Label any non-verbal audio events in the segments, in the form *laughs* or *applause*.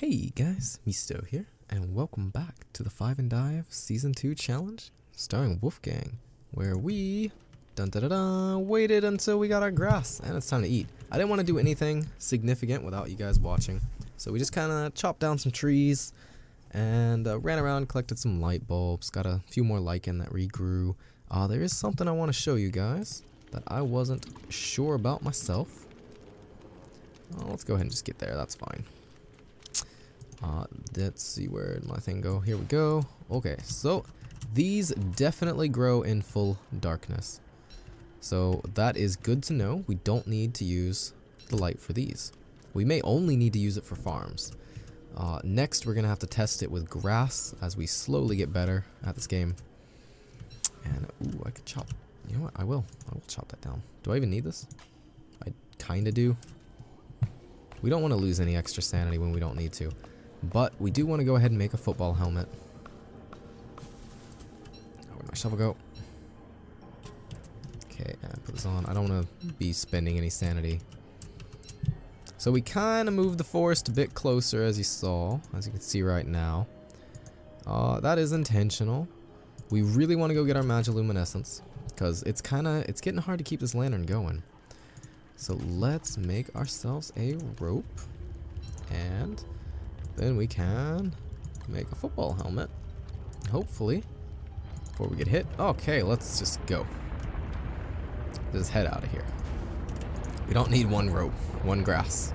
Hey guys, Misuto here, and welcome back to the Five and Dive Season 2 Challenge, starring Wolfgang, where we dun da da da waited until we got our grass, and it's time to eat. I didn't want to do anything significant without you guys watching, so we just kind of chopped down some trees, and uh, ran around, collected some light bulbs, got a few more lichen that regrew. Uh, there is something I want to show you guys that I wasn't sure about myself. Oh, let's go ahead and just get there, that's fine. Uh, let's see where did my thing go. Here we go. Okay, so these definitely grow in full darkness. So that is good to know. We don't need to use the light for these. We may only need to use it for farms. Uh, next, we're going to have to test it with grass as we slowly get better at this game. And, ooh, I could chop. You know what? I will. I will chop that down. Do I even need this? I kind of do. We don't want to lose any extra sanity when we don't need to. But we do want to go ahead and make a football helmet. Where'd my shovel go? Okay, put this on. I don't want to be spending any sanity. So we kind of moved the forest a bit closer as you saw, as you can see right now. Uh, that is intentional. We really want to go get our Magiluminescence because it's kind of, it's getting hard to keep this lantern going. So let's make ourselves a rope and then we can make a football helmet. Hopefully. Before we get hit. Okay, let's just go. Just head out of here. We don't need one rope, one grass.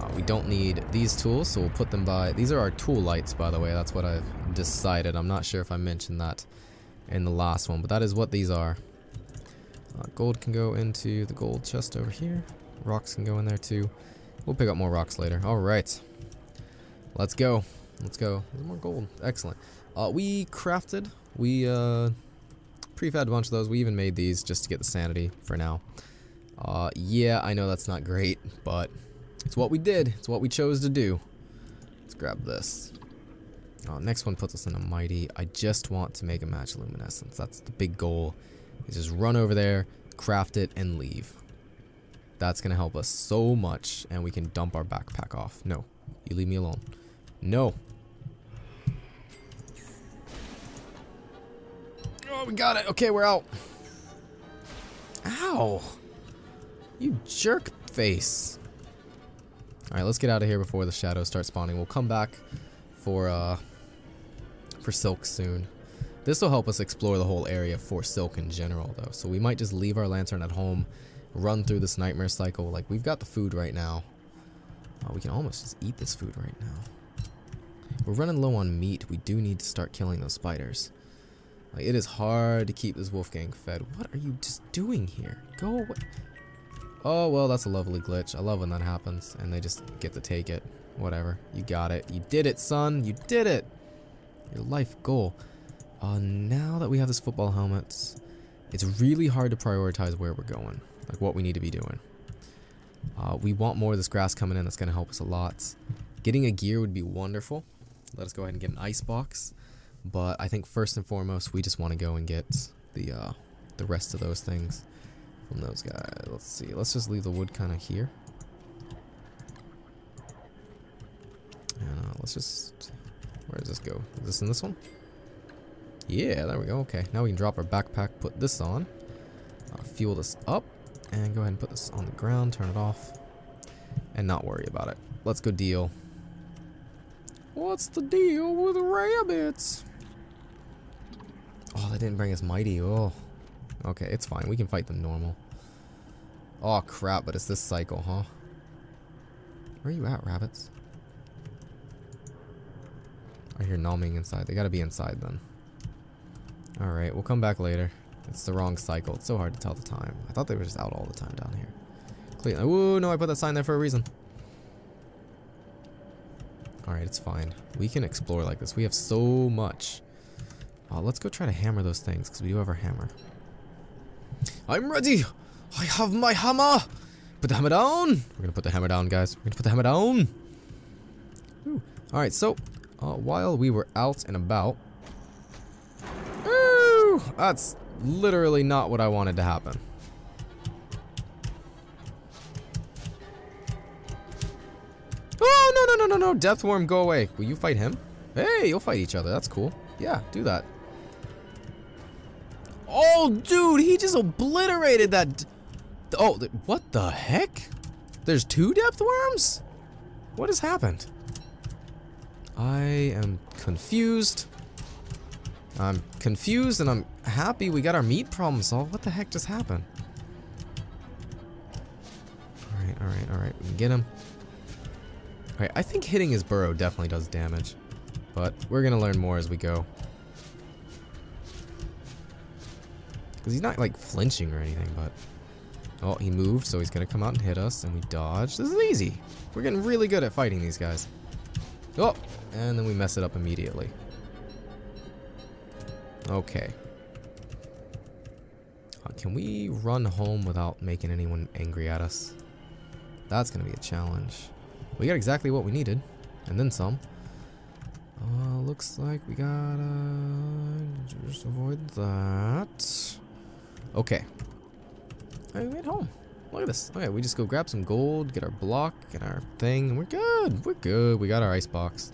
Uh, we don't need these tools, so we'll put them by... These are our tool lights, by the way. That's what I've decided. I'm not sure if I mentioned that in the last one, but that is what these are. Uh, gold can go into the gold chest over here. Rocks can go in there too. We'll pick up more rocks later. Alright. Let's go. Let's go. There's more gold. Excellent. Uh, we crafted. We uh, prefab a bunch of those. We even made these just to get the sanity for now. Uh, yeah, I know that's not great, but it's what we did. It's what we chose to do. Let's grab this. Uh, next one puts us in a mighty. I just want to make a Magiluminescence. That's the big goal. Is just run over there, craft it, and leave. That's going to help us so much, and we can dump our backpack off. No, you leave me alone. No. Oh, we got it. Okay, we're out. Ow. You jerk face. Alright, let's get out of here before the shadows start spawning. We'll come back for, uh, for silk soon. This will help us explore the whole area for silk in general, though. So we might just leave our lantern at home run through this nightmare cycle. Like, we've got the food right now. Oh, we can almost just eat this food right now. We're running low on meat. We do need to start killing those spiders. Like, it is hard to keep this Wolfgang fed. What are you just doing here? Go away. Oh, well, that's a lovely glitch. I love when that happens, and they just get to take it. Whatever. You got it. You did it, son. You did it. Your life goal. Uh, now that we have this football helmet, it's really hard to prioritize where we're going like what we need to be doing. Uh, we want more of this grass coming in. That's going to help us a lot. Getting a gear would be wonderful. Let us go ahead and get an ice box. But I think first and foremost, we just want to go and get the uh, the rest of those things from those guys. Let's see. Let's just leave the wood kind of here. And uh, let's just... Where does this go? Is this in this one? Yeah, there we go. Okay, now we can drop our backpack, put this on, uh, fuel this up, and go ahead and put this on the ground, turn it off, and not worry about it. Let's go deal. What's the deal with rabbits? Oh, they didn't bring us mighty. Oh. Okay, it's fine. We can fight them normal. Oh, crap, but it's this cycle, huh? Where are you at, rabbits? I hear gnawing inside. They gotta be inside then. Alright, we'll come back later. It's the wrong cycle. It's so hard to tell the time. I thought they were just out all the time down here. Clearly. Ooh, no, I put that sign there for a reason. Alright, it's fine. We can explore like this. We have so much. Uh, let's go try to hammer those things, because we do have our hammer. I'm ready! I have my hammer! Put the hammer down! We're gonna put the hammer down, guys. We're gonna put the hammer down! Alright, so, uh, while we were out and about... Ooh, that's literally not what I wanted to happen. Oh, no, no, no, no, no. Deathworm, go away. Will you fight him? Hey, you'll fight each other. That's cool. Yeah, do that. Oh, dude, he just obliterated that. Oh, what the heck? There's two depth worms? What has happened? I am confused. I'm confused and I'm happy we got our meat problem solved. What the heck just happened? Alright, alright, alright. We can get him. Alright, I think hitting his burrow definitely does damage. But we're gonna learn more as we go. Because he's not like flinching or anything, but... Oh, he moved, so he's gonna come out and hit us, and we dodge. This is easy. We're getting really good at fighting these guys. Oh, and then we mess it up immediately. Okay. Uh, can we run home without making anyone angry at us? That's gonna be a challenge. We got exactly what we needed, and then some. Uh, looks like we gotta just avoid that. Okay. I made home. Look at this. Okay, we just go grab some gold, get our block, get our thing, and we're good. We're good. We got our ice box.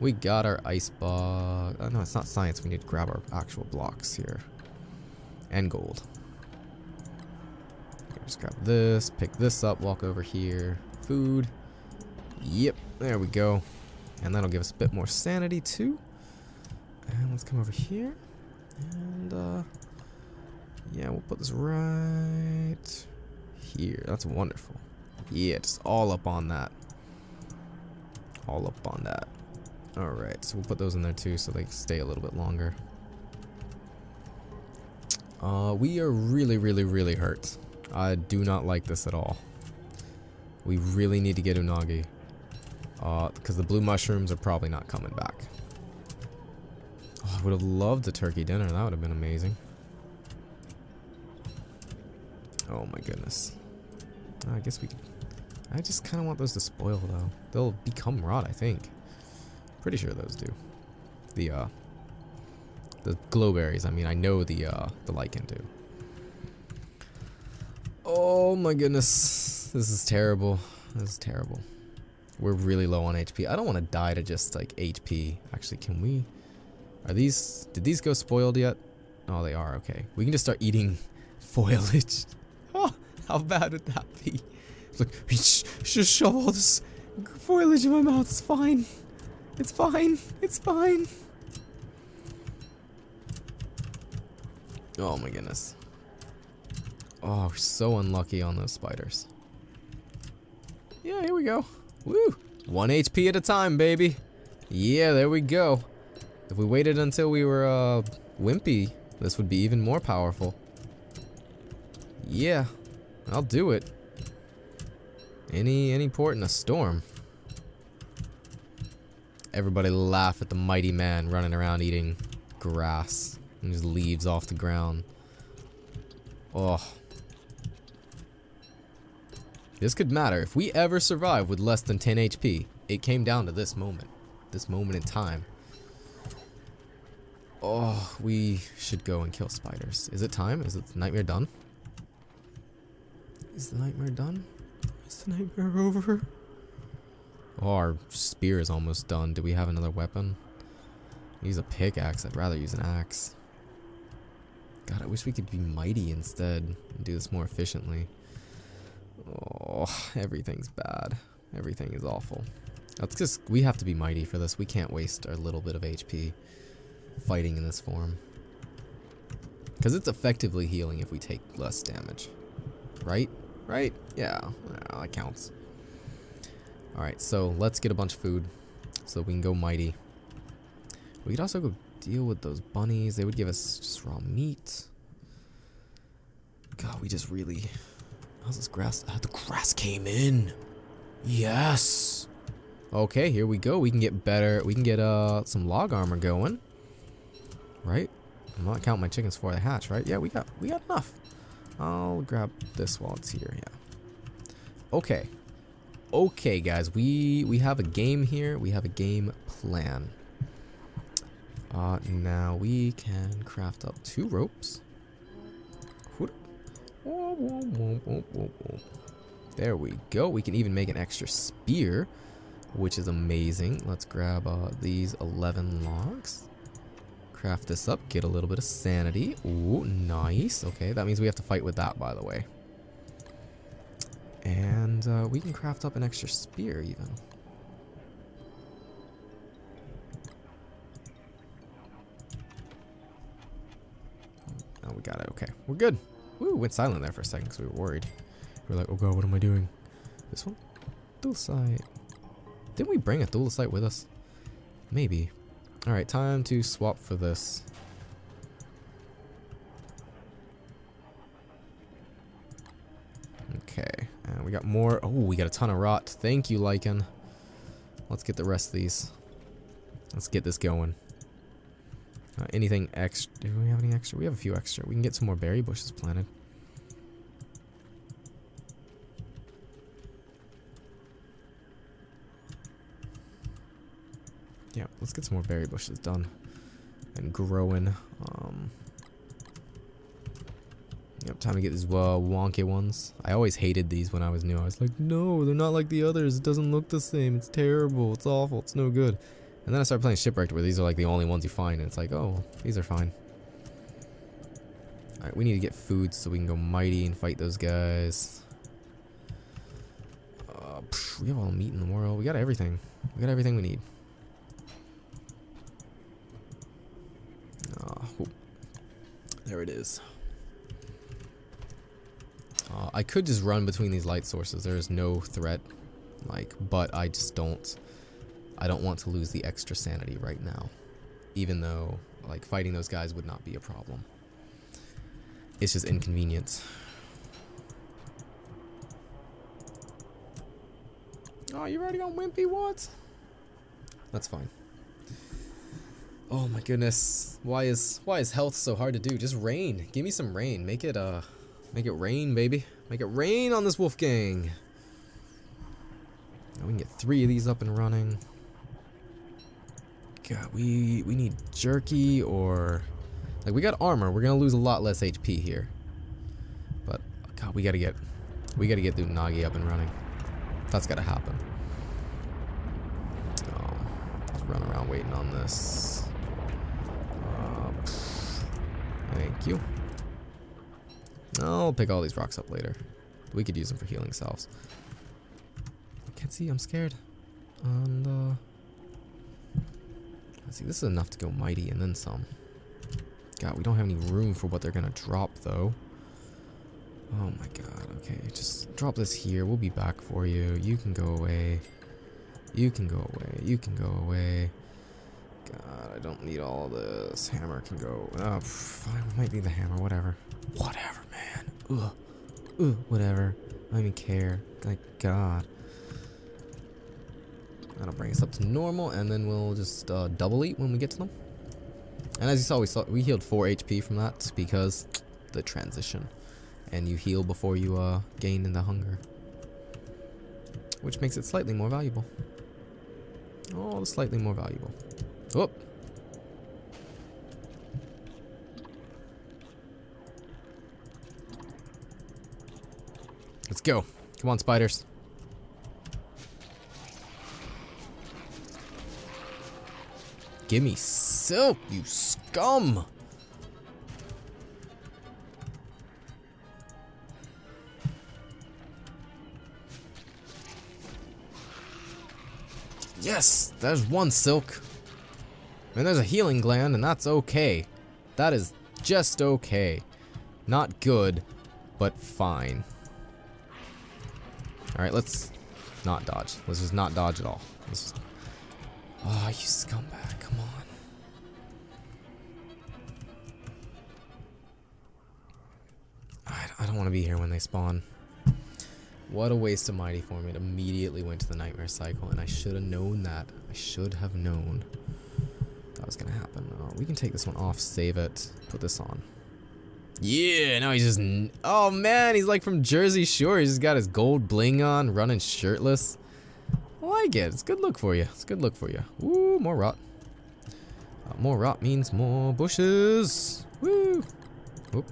We got our ice box. Uh, no, it's not science. We need to grab our actual blocks here. And gold. Just grab this, pick this up, walk over here. Food. Yep, there we go. And that'll give us a bit more sanity too. And let's come over here. And uh yeah, we'll put this right here. That's wonderful. Yeah, just all up on that. All up on that. Alright, so we'll put those in there too so they stay a little bit longer. Uh, we are really, really, really hurt. I do not like this at all. We really need to get Unagi. Uh, because the blue mushrooms are probably not coming back. Oh, I would have loved a turkey dinner. That would have been amazing. Oh my goodness. I guess we could... I just kind of want those to spoil though. They'll become rot, I think. Pretty sure those do. The, uh... The glowberries, I mean, I know the, uh, the lichen do. Oh my goodness. This is terrible. This is terrible. We're really low on HP. I don't want to die to just, like, HP. Actually, can we... Are these... Did these go spoiled yet? Oh, they are. Okay. We can just start eating *laughs* foliage. *laughs* Oh, how bad would that be? It's like, just shove all this foliage in my mouth. It's fine. It's fine. It's fine. Oh my goodness. Oh, so unlucky on those spiders. Yeah, here we go. Woo! One HP at a time, baby. Yeah, there we go. If we waited until we were, uh, wimpy, this would be even more powerful. Yeah, I'll do it. Any, any port in a storm. Everybody laugh at the mighty man running around eating grass and just leaves off the ground. Oh. This could matter. If we ever survive with less than 10 HP, it came down to this moment. This moment in time. Oh, we should go and kill spiders. Is it time? Is it nightmare done? Is the nightmare done? Is the nightmare over? Oh, our spear is almost done. Do we have another weapon? Use a pickaxe. I'd rather use an axe. God, I wish we could be mighty instead and do this more efficiently. Oh, everything's bad. Everything is awful. That's just, we have to be mighty for this. We can't waste our little bit of HP fighting in this form. Because it's effectively healing if we take less damage. Right? right? Yeah, that counts. Alright, so let's get a bunch of food so we can go mighty. We could also go deal with those bunnies. They would give us just raw meat. God, we just really... How's this grass? Ah, the grass came in. Yes. Okay, here we go. We can get better. We can get uh some log armor going. Right? I'm not counting my chickens before they hatch, right? Yeah, we got we got enough. I'll grab this while it's here, yeah. Okay. Okay, guys, we we have a game here. We have a game plan. Uh, now we can craft up two ropes. There we go. We can even make an extra spear. which is amazing. Let's grab uh, these 11 logs. Craft this up, get a little bit of sanity. Ooh, nice. Okay, that means we have to fight with that, by the way. And uh, we can craft up an extra spear, even. Got it. Okay, we're good. Woo, went silent there for a second because we were worried. We were like, oh god, what am I doing? This one? Thulecite. Didn't we bring a Thulecite with us? Maybe. Alright, time to swap for this. Okay, and we got more. Oh, we got a ton of rot. Thank you, Lichen. Let's get the rest of these. Let's get this going. Uh, anything extra? Do we have any extra? We have a few extra. We can get some more berry bushes planted. Yeah, let's get some more berry bushes done and growing. Um, yep, time to get these uh, wonky ones. I always hated these when I was new. I was like, no, they're not like the others. It doesn't look the same. It's terrible. It's awful. It's no good. And then I started playing Shipwrecked where these are like the only ones you find and it's like, oh, these are fine. Alright, we need to get food so we can go mighty and fight those guys. Uh, we have all the meat in the world. We got everything. We got everything we need. Oh, there it is. Uh, I could just run between these light sources. There is no threat, like, but I just don't. I don't want to lose the extra sanity right now. Even though, like, fighting those guys would not be a problem. It's just inconvenient. Oh, you're already on Wimpy? What? That's fine. Oh my goodness. Why is why is health so hard to do? Just rain. Give me some rain. Make it uh make it rain, baby. Make it rain on this Wolfgang. Now we can get three of these up and running. God, we we need jerky or like we got armor. We're gonna lose a lot less HP here. But God, we gotta get we gotta get the Nagi up and running. That's gotta happen. Um, let's run around waiting on this. Uh, thank you. I'll pick all these rocks up later. We could use them for healing salves. I can't see. I'm scared. And uh. Let's see, this is enough to go mighty and then some. God, we don't have any room for what they're gonna drop though. Oh my god, okay, just drop this here. We'll be back for you. You can go away. You can go away. You can go away. God, I don't need all this. Hammer can go. Oh, fine, might be the hammer, whatever. Whatever, man. Ugh. Ugh, whatever. I don't even care. Like, God. That'll bring us up to normal, and then we'll just uh, double eat when we get to them. And as you saw, we saw we healed 4 HP from that because the transition. And you heal before you uh, gain in the hunger. Which makes it slightly more valuable. Oh, slightly more valuable. Whoop. Let's go. Come on, spiders. Give me silk, you scum! Yes, there's one silk. And there's a healing gland, and that's okay. That is just okay. Not good, but fine. Alright, let's not dodge. Let's just not dodge at all. Let's. Oh, you scumbag. Want to be here when they spawn. What a waste of Mighty Form. It immediately went to the Nightmare Cycle, and I should have known that. I should have known that was going to happen. Uh, we can take this one off, save it, put this on. Yeah, now he's just... Oh, man, he's like from Jersey Shore. He's just got his gold bling on, running shirtless. I like it. It's good look for you. It's good look for you. Woo, more rot. Uh, more rot means more bushes. Woo. Whoop.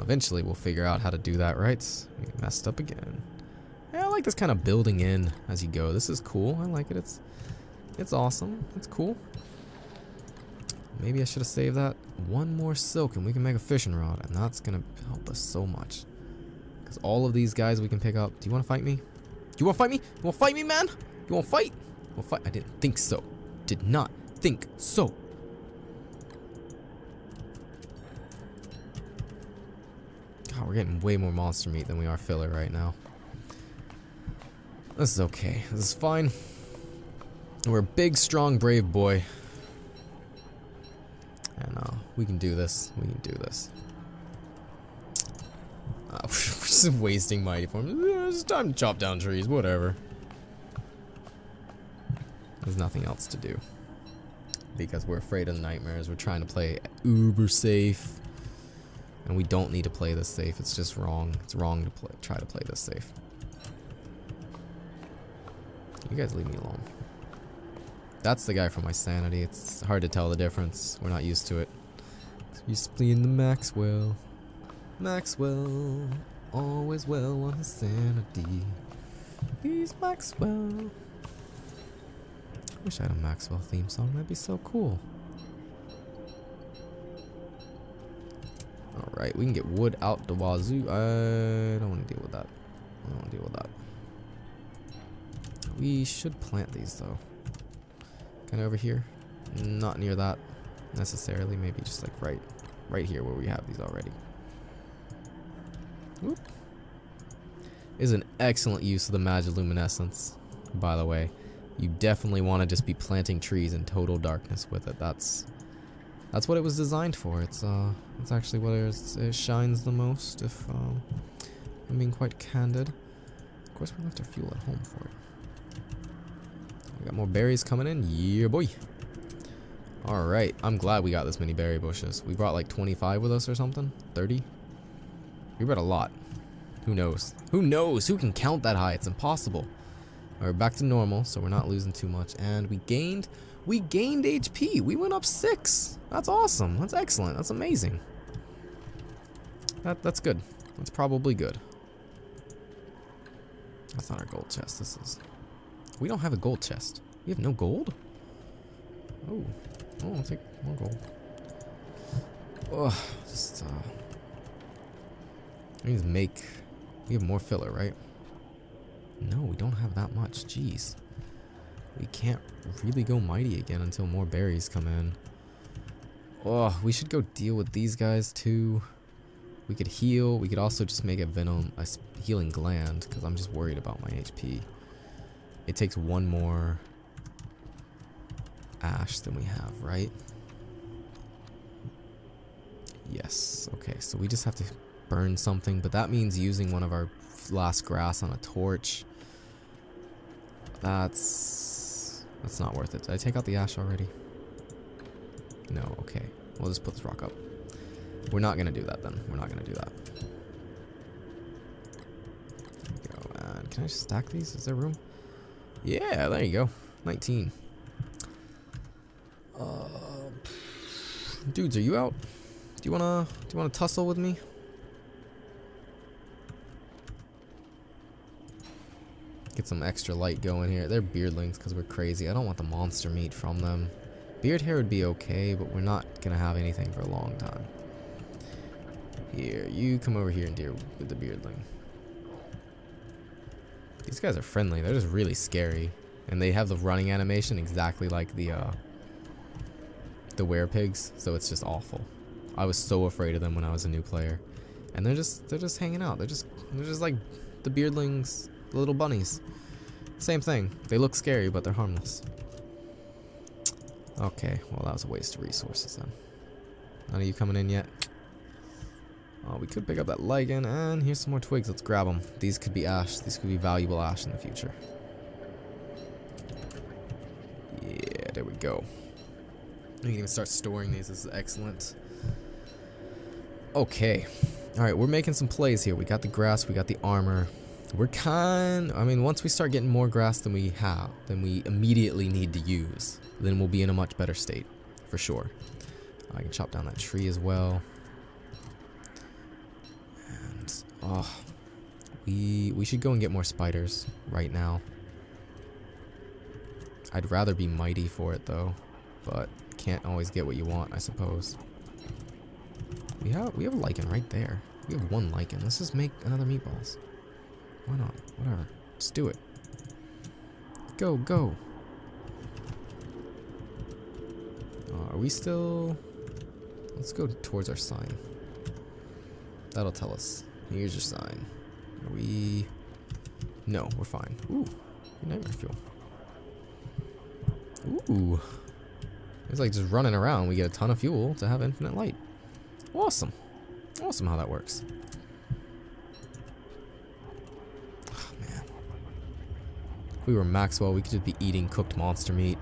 Eventually we'll figure out how to do that right. We messed up again. Yeah, like this kind of building in as you go. This is cool. I like it. It's it's awesome. It's cool. Maybe I should have saved that. One more silk and we can make a fishing rod. And that's going to help us so much. Because all of these guys we can pick up. Do you want to fight me? You want to fight me? You want to fight me, man? You want to fight? To fight? I didn't think so. Did not think so. We're getting way more monster meat than we are filler right now. This is okay. This is fine. We're a big, strong, brave boy. And uh, we can do this. We can do this. Uh, *laughs* we're just wasting mighty forms. It's time to chop down trees. Whatever. There's nothing else to do. Because we're afraid of nightmares. We're trying to play uber safe. And we don't need to play this safe. It's just wrong. It's wrong to play, try to play this safe. You guys leave me alone. That's the guy from my sanity. It's hard to tell the difference. We're not used to it. You spleen the Maxwell. Maxwell. Always well on his sanity. He's Maxwell. I wish I had a Maxwell theme song. That'd be so cool. Alright, we can get wood out the wazoo. I don't want to deal with that. I don't want to deal with that. We should plant these though. Kind of over here. Not near that necessarily. Maybe just like right, right here where we have these already. Whoop. Is an excellent use of the Magiluminescence, by the way. You definitely want to just be planting trees in total darkness with it. That's that's what it was designed for. It's uh, it's actually what it shines the most. If um, I'm being quite candid. Of course, we left our fuel at home for it. We got more berries coming in. Yeah, boy. Alright, I'm glad we got this many berry bushes. We brought like 25 with us or something? 30? We brought a lot. Who knows? Who knows? Who can count that high? It's impossible. We're back to normal, so we're not losing too much. And we gained, we gained HP. We went up six. That's awesome. That's excellent. That's amazing. That, that's good. That's probably good. That's not our gold chest. This is... We don't have a gold chest. We have no gold? Oh. Oh, I'll take more gold. Oh, just, uh... We need to make... We have more filler, right? No, we don't have that much. Jeez. We can't really go mighty again until more berries come in. Oh, we should go deal with these guys too. We could heal. We could also just make a venom, a healing gland, because I'm just worried about my HP. It takes one more ash than we have, right? Yes. Okay, so we just have to burn something, but that means using one of our last grass on a torch. That's that's not worth it. Did I take out the ash already? No, okay. We'll just put this rock up. We're not gonna do that then. We're not gonna do that. go. And can I stack these? Is there room? Yeah, there you go. 19. Uh, dudes, are you out? Do you wanna do you wanna tussle with me? Get some extra light going here. They're beardlings because we're crazy. I don't want the monster meat from them. Beard hair would be okay, but we're not gonna have anything for a long time. Here, you come over here and deal with the beardling. These guys are friendly. They're just really scary. And they have the running animation exactly like the uh, the werepigs, so it's just awful. I was so afraid of them when I was a new player. And they're just they're just hanging out. They're just they're just like the beardlings little bunnies. Same thing. They look scary, but they're harmless. Okay, well that was a waste of resources then. None of you coming in yet? Oh, we could pick up that lichen, and here's some more twigs. Let's grab them. These could be ash. These could be valuable ash in the future. Yeah, there we go. We can even start storing these. This is excellent. Okay. Alright, we're making some plays here. We got the grass, we got the armor. We're kind, I mean, once we start getting more grass than we have, then we immediately need to use, then we'll be in a much better state, for sure. I can chop down that tree as well. And, oh, We we should go and get more spiders right now. I'd rather be mighty for it though, but can't always get what you want, I suppose. We have we have a lichen right there. We have one lichen. Let's just make another meatballs. Why not? Whatever. Just do it. Go, go. Uh, are we still... Let's go towards our sign. That'll tell us. Here's your sign. Are we... No, we're fine. Ooh, nightmare fuel. Ooh. It's like just running around. We get a ton of fuel to have infinite light. Awesome. Awesome how that works. Oh, man. If we were Maxwell, we could just be eating cooked monster meat.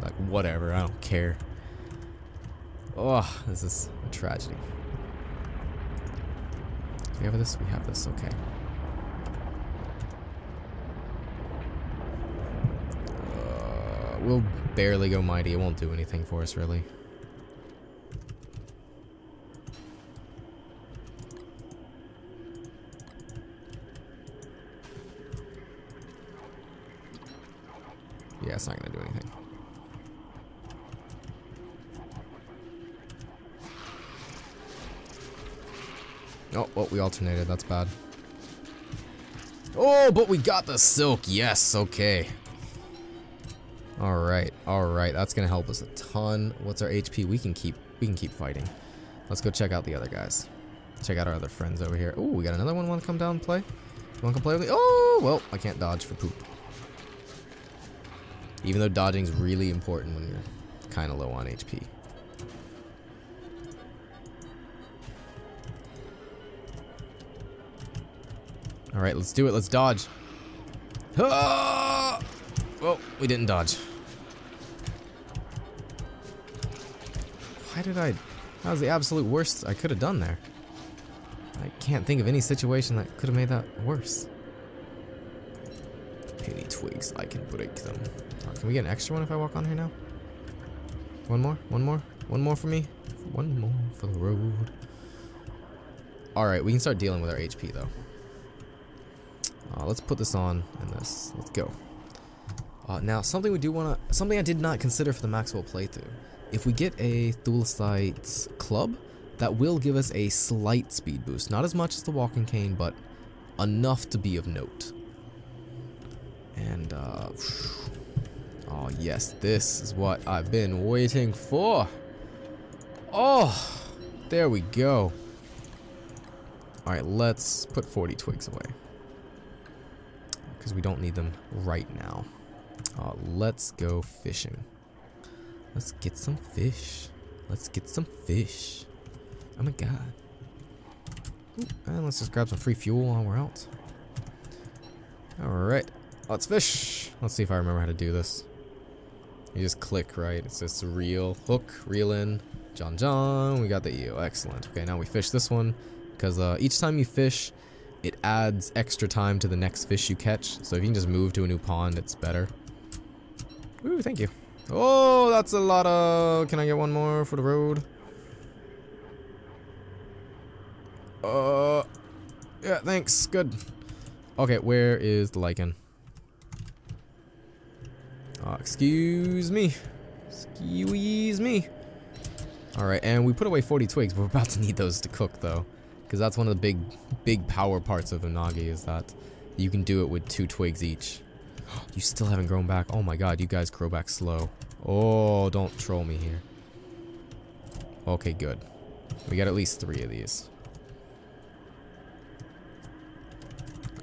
Like, whatever, I don't care. Oh, this is a tragedy. Do we have this? We have this, okay. Uh, we'll barely go mighty. It won't do anything for us, really. Yeah, it's not to do anything. Oh, well, we alternated. That's bad. Oh, but we got the silk. Yes, okay. Alright, alright. That's gonna help us a ton. What's our HP? We can keep we can keep fighting. Let's go check out the other guys. Check out our other friends over here. Oh, we got another one wanna come down and play? You wanna come play with me? Oh well, I can't dodge for poop. Even though dodging is really important when you're kinda low on HP. Alright, let's do it. Let's dodge. Ah! Well, we didn't dodge. Why did I... That was the absolute worst I could have done there. I can't think of any situation that could have made that worse. Penny twigs, I can break them. Oh, can we get an extra one if I walk on here now? One more? One more? One more for me? One more for the road. Alright, we can start dealing with our HP though. Uh, let's put this on and this. Let's go. Uh, now, something we do want to... Something I did not consider for the Maxwell playthrough. If we get a Thulecite club, that will give us a slight speed boost. Not as much as the walking cane, but enough to be of note. And, uh... Oh, yes, this is what I've been waiting for. Oh, there we go. Alright, let's put 40 twigs away because we don't need them right now. Uh, let's go fishing. Let's get some fish. Let's get some fish. Oh my god. And let's just grab some free fuel while we're out. Alright, let's fish. Let's see if I remember how to do this. You just click, right? It's just reel, hook, reel in, John John, we got the eel, excellent. Okay, now we fish this one, because uh, each time you fish, it adds extra time to the next fish you catch. So if you can just move to a new pond, it's better. Ooh, thank you. Oh, that's a lot of... Can I get one more for the road? Uh, yeah, thanks. Good. Okay, where is the lichen? Uh, excuse me. Excuse me. Alright, and we put away 40 twigs, we're about to need those to cook, though. Because that's one of the big, big power parts of Unagi is that you can do it with two twigs each. *gasps* You still haven't grown back. Oh my god, you guys grow back slow. Oh, don't troll me here. Okay, good. We got at least three of these.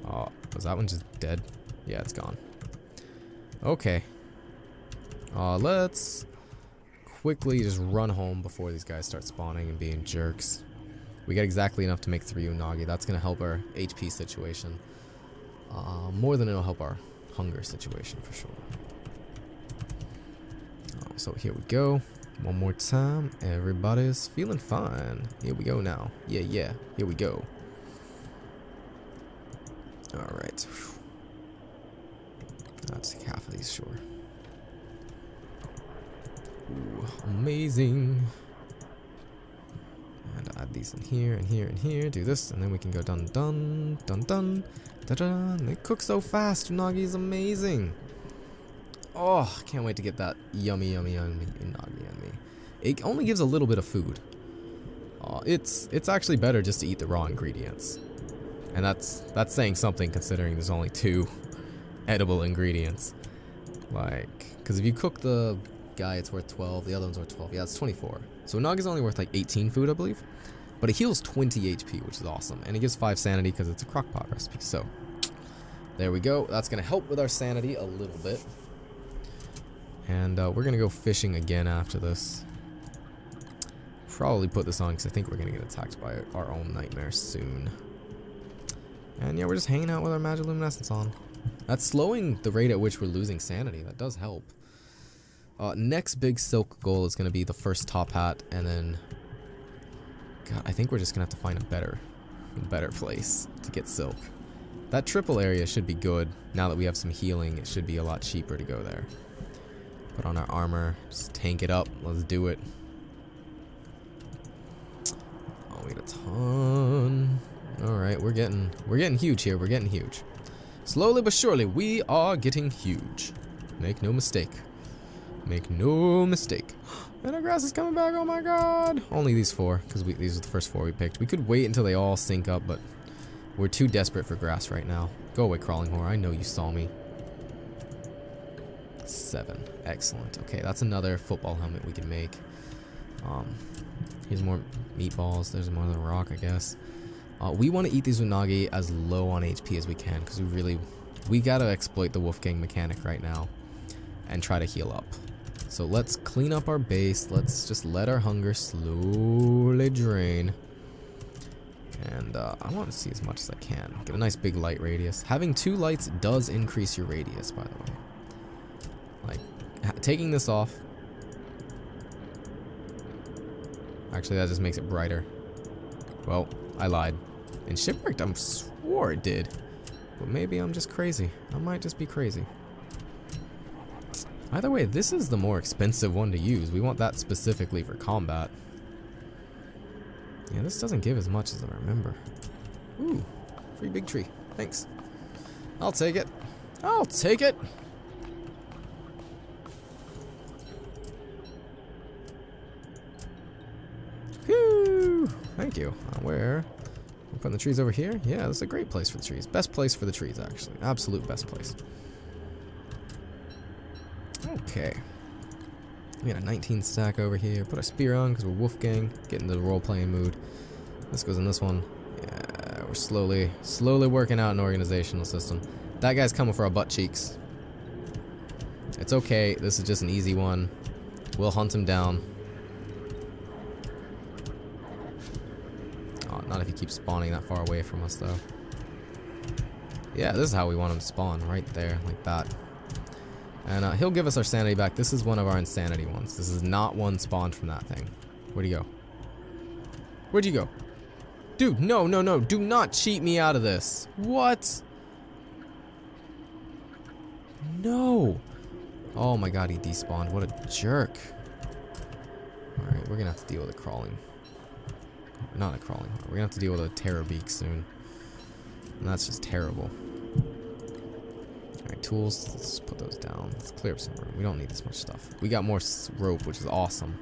Oh, was that one just dead? Yeah, it's gone. Okay. Uh, let's quickly just run home before these guys start spawning and being jerks. We get exactly enough to make three unagi. That's going to help our HP situation. Uh, more than it'll help our hunger situation for sure. Uh, so here we go. One more time. Everybody's feeling fine. Here we go now. Yeah, yeah. Here we go. Alright. Take half of these, sure. Ooh, amazing. And add these in here and here and here. Do this, and then we can go dun dun dun dun dun dun. They cook so fast. Unagi is amazing. Oh, can't wait to get that yummy, yummy, yummy unagi on me. It only gives a little bit of food. Uh, it's it's actually better just to eat the raw ingredients, and that's that's saying something considering there's only two *laughs* edible ingredients. Like, because if you cook the guy, it's worth 12. The other one's worth 12. Yeah, it's 24. So Unagi's only worth like 18 food, I believe. But it heals 20 HP, which is awesome. And it gives 5 sanity because it's a crockpot recipe. So, there we go. That's going to help with our sanity a little bit. And uh, we're going to go fishing again after this. Probably put this on because I think we're going to get attacked by our own nightmare soon. And yeah, we're just hanging out with our Magiluminescence on. That's slowing the rate at which we're losing sanity. That does help. Uh, next big silk goal is going to be the first top hat, and then... God, I think we're just going to have to find a better, better place to get silk. That triple area should be good. Now that we have some healing, it should be a lot cheaper to go there. Put on our armor, just tank it up. Let's do it. Oh, we got a ton. Alright, we're getting, we're getting huge here. We're getting huge. Slowly but surely, we are getting huge. Make no mistake. Make no mistake. And our grass is coming back, oh my god! Only these four, because we these are the first four we picked. We could wait until they all sync up, but we're too desperate for grass right now. Go away, Crawling Horror. I know you saw me. Seven. Excellent. Okay, that's another football helmet we can make. Um, here's more meatballs. There's more of the rock, I guess. Uh, we want to eat these unagi as low on HP as we can because we really, we gotta exploit the Wolfgang mechanic right now and try to heal up. So let's clean up our base. Let's just let our hunger slowly drain. And uh, I want to see as much as I can. Get a nice big light radius. Having two lights does increase your radius, by the way. Like, taking this off. Actually, that just makes it brighter. Well, I lied. And shipwrecked, I swore it did. But maybe I'm just crazy. I might just be crazy. Either way, this is the more expensive one to use. We want that specifically for combat. Yeah, this doesn't give as much as I remember. Ooh, free big tree. Thanks. I'll take it. I'll take it. Thank you. Uh, where we're putting the trees over here? Yeah, this is a great place for the trees. Best place for the trees, actually. Absolute best place. Okay. We got a 19 stack over here. Put our spear on because we're Wolfgang. Get into the role-playing mood. This goes in this one. Yeah, we're slowly, slowly working out an organizational system. That guy's coming for our butt cheeks. It's okay. This is just an easy one. We'll hunt him down. Oh, not if he keeps spawning that far away from us, though. Yeah, this is how we want him to spawn, right there, like that. And uh, he'll give us our sanity back. This is one of our insanity ones. This is not one spawned from that thing. Where'd he go? Where'd you go? Dude, no, no, no. Do not cheat me out of this. What? No. Oh my god, he despawned. What a jerk. Alright, we're gonna have to deal with the crawling. Not a crawling We're gonna have to deal with a Terrorbeak soon. And that's just terrible. Tools. Let's put those down. Let's clear up some room. We don't need this much stuff. We got more rope, which is awesome.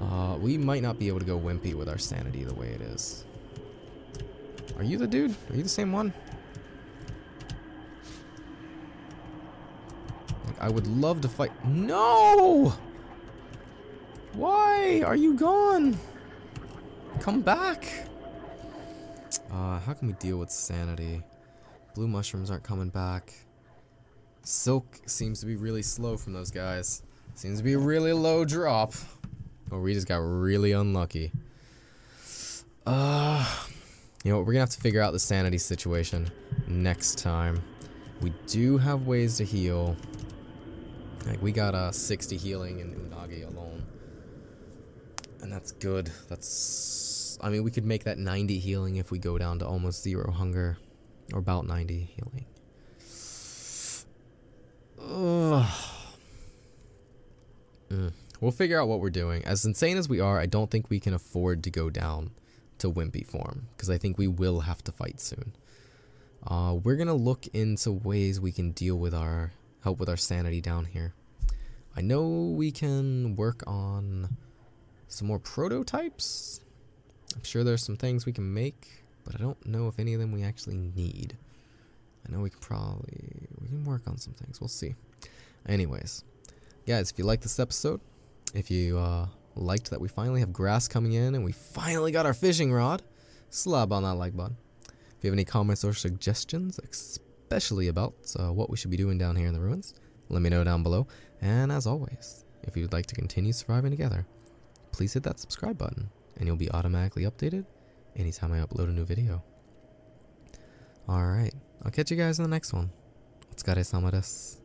Uh, we might not be able to go wimpy with our sanity the way it is. Are you the dude? Are you the same one? Like, I would love to fight. No! Why are you gone? Come back! Uh, how can we deal with sanity? Blue mushrooms aren't coming back. Silk seems to be really slow from those guys. Seems to be a really low drop. Oh, we just got really unlucky. Uh, you know what? We're gonna have to figure out the sanity situation next time. We do have ways to heal. Like, we got a uh, 60 healing in Unagi alone. And that's good. That's I mean, we could make that 90 healing if we go down to almost zero hunger. Or about 90 healing. Ugh. Mm. We'll We'll figure out what we're doing. As insane as we are, I don't think we can afford to go down to wimpy form because I think we will have to fight soon. Uh, we're gonna look into ways we can deal with our help with our sanity down here. I know we can work on some more prototypes. I'm sure there's some things we can make, but I don't know if any of them we actually need. I know we can probably we can work on some things. We'll see. Anyways, guys, if you liked this episode, if you uh, liked that we finally have grass coming in and we finally got our fishing rod, slap on that like button. If you have any comments or suggestions, especially about uh, what we should be doing down here in the ruins, let me know down below. And as always, if you'd like to continue surviving together, please hit that subscribe button and you'll be automatically updated anytime I upload a new video. Alright, I'll catch you guys in the next one. Otsukaresama desu.